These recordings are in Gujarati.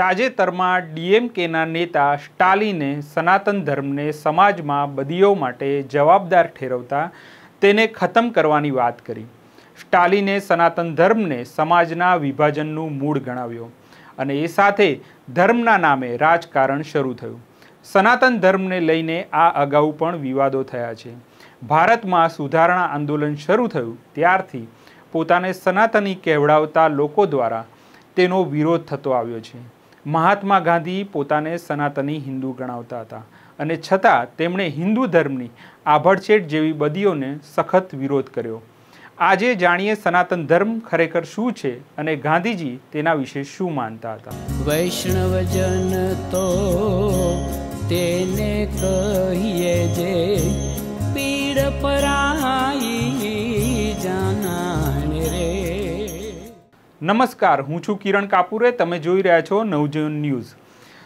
તાજેતરમાં ડીએમકેના નેતા સ્ટાલિને સનાતન ધર્મને સમાજમાં બદીઓ માટે જવાબદાર ઠેરવતા તેને ખતમ કરવાની વાત કરી. સ્ટાલિને સનાતન ધર્મને સમાજના વિભાજનનું મૂળ ગણાવ્યો અને એ સાથે ધર્મના નામે રાજકારણ શરૂ થયું. સનાતન ધર્મને લઈને આ અગાઉ પણ વિવાદો થયા છે. ભારતમાં સુધારણા આંદોલન શરૂ થયું ત્યારથી પોતાને સનાતની કહેવડાવતા લોકો દ્વારા તેનો વિરોધ થતો આવ્યો છે. મહાત્મા ગાંધી પોતાને સનાતની હિન્દુ ગણાવતા હતા. અને છતાં તેમણે હિન્દુ ધર્મની આભડછેટ જેવી બદીઓને સખત વિરોધ કર્યો. આજે જાણીએ સનાતન ધર્મ ખરેખર શું છે અને ગાંધીજી તેના વિશે શું માનતા હતા? વૈષ્ણવજન તો તેને કહીએ જે પીડ પરાઈ નમસ્કાર, હું છું કિરણ કાપુરે, તમે જોઈ રહ્યા છો નવજીવન ન્યૂઝ.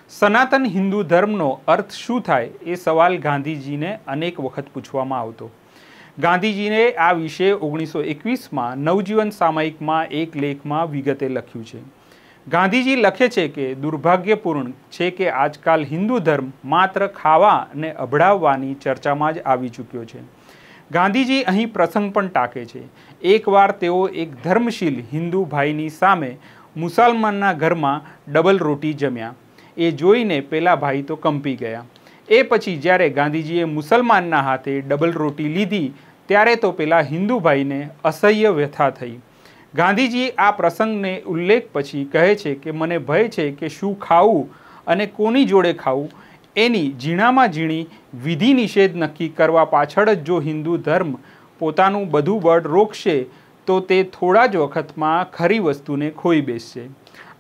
સનાતન હિન્દુ ધર્મનો અર્થ શું થાય એ સવાલ ગાંધીજીને અનેક વખત પૂછવામાં આવતો. ગાંધીજીને આ વિશે ઓગણીસો એકવીસમાં નવજીવન સામાયિકમાં એક લેખમાં વિગતે લખ્યું છે. ગાંધીજી લખે છે કે, દુર્ભાગ્યપૂર્ણ છે કે આજકાલ હિન્દુ ધર્મ માત્ર ખાવા અને અભડાવવાની ચર્ચામાં જ આવી ચૂક્યો છે. ગાંધીજી અહીં પ્રસંગ પણ ટાંકે છે. એકવાર તેઓ એક ધર્મશીલ હિન્દુ ભાઈની સામે મુસલમાનના ઘરમાં ડબલ રોટી જમ્યા. એ જોઈને પેલા ભાઈ તો કંપી ગયા. એ પછી જ્યારે ગાંધીજીએ મુસલમાનના હાથે ડબલ રોટી લીધી, ત્યારે તો પેલા હિન્દુ ભાઈને અસહ્ય વ્યથા થઈ. ગાંધીજી આ પ્રસંગને ઉલ્લેખ પછી કહે છે કે, મને ભય છે કે શું ખાવું અને કોની જોડે ખાવું? એની ઝીણામાં ઝીણી વિધિ નિષેધ નક્કી કરવા પાછળ જ જો હિન્દુ ધર્મ પોતાનું બધું બળ રોકશે, તો તે થોડા જ વખતમાં ખરી વસ્તુને ખોઈ બેસશે.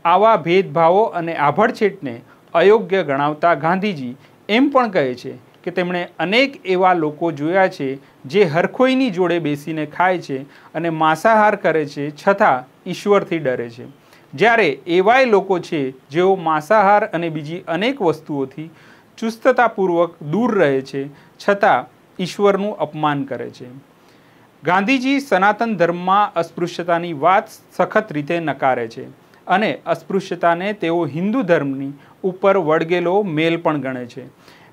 આવા ભેદભાવો અને આભડછેટને અયોગ્ય ગણાવતા ગાંધીજી એમ પણ કહે છે કે તેમણે અનેક એવા લોકો જોયા છે જે હરખોઈની જોડે બેસીને ખાય છે અને માંસાહાર કરે છે છતાં ઈશ્વરથી ડરે છે. જ્યારે એવાય લોકો છે જેઓ માંસાહાર અને બીજી અનેક વસ્તુઓથી ચુસ્તતાપૂર્વક દૂર રહે છે, છતાં ઈશ્વરનું અપમાન કરે છે. ગાંધીજી સનાતન ધર્મમાં અસ્પૃશ્યતાની વાત સખત રીતે નકારે છે અને અસ્પૃશ્યતાને તેઓ હિન્દુ ધર્મની ઉપર વળગેલો મેલ પણ ગણે છે.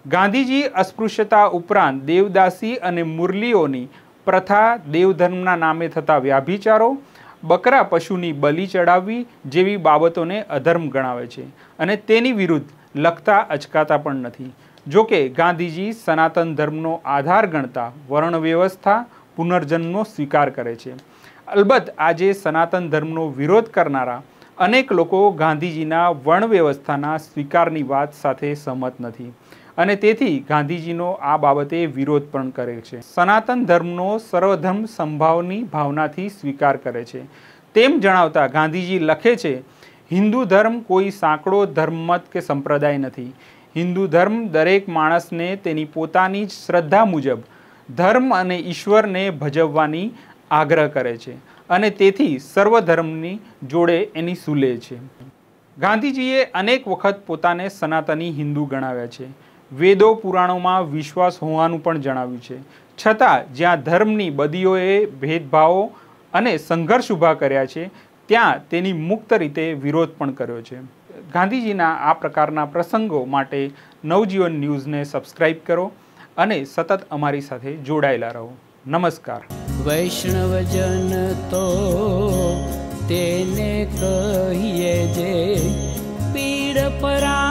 ગાંધીજી અસ્પૃશ્યતા ઉપરાંત દેવદાસી અને મુરલીઓની પ્રથા દેવધર્મના નામે થતા વ્યાભિચારો, બકરા પશુની બલી ચડાવવી જેવી બાબતોને અધર્મ ગણાવે છે અને તેની વિરુદ્ધ લખતા અચકાતા પણ નથી. જોકે ગાંધીજી સનાતન ધર્મનો આધાર ગણતા વર્ણ વ્યવસ્થા પુનર્જન્મનો સ્વીકાર કરે છે. અલબત્ત આજે સનાતન ધર્મનો વિરોધ કરનારા અનેક લોકો ગાંધીજીના વર્ણ વ્યવસ્થાના સ્વીકારની વાત સાથે સહમત નથી અને તેથી ગાંધીજીનો આ બાબતે વિરોધ પણ કરે છે. સનાતન ધર્મનો સર્વધર્મ સંભાવની ભાવનાથી સ્વીકાર કરે છે. તેમ જણાવતા ગાંધીજી લખે છે હિન્દુ ધર્મ કોઈ સાંકડો ધર્મમત કે સંપ્રદાય નથી. હિન્દુ ધર્મ દરેક માણસને તેની પોતાની જ શ્રદ્ધા મુજબ ધર્મ અને ઈશ્વરને ભજવવાની આગ્રહ કરે છે અને તેથી સર્વ ધર્મની જોડે એની સુલે છે. ગાંધીજીએ અનેક વખત પોતાને સનાતની હિન્દુ ગણાવ્યા છે. વેદો પુરાણોમાં વિશ્વાસ હોવાનું પણ જણાવ્યું છે. છતાં જ્યાં ધર્મની બદીઓએ ભેદભાવો અને સંઘર્ષ ઊભા કર્યા છે ત્યાં તેની મુક્ત રીતે વિરોધ પણ કર્યો છે. ગાંધીજીના આ પ્રકારના પ્રસંગો માટે નવજીવન ન્યૂઝને સબસ્ક્રાઇબ કરો અને સતત અમારી સાથે જોડાયેલા રહો. નમસ્કાર. વૈષ્ણવજન તો તેને કહીએ જે પીડ પરાઈ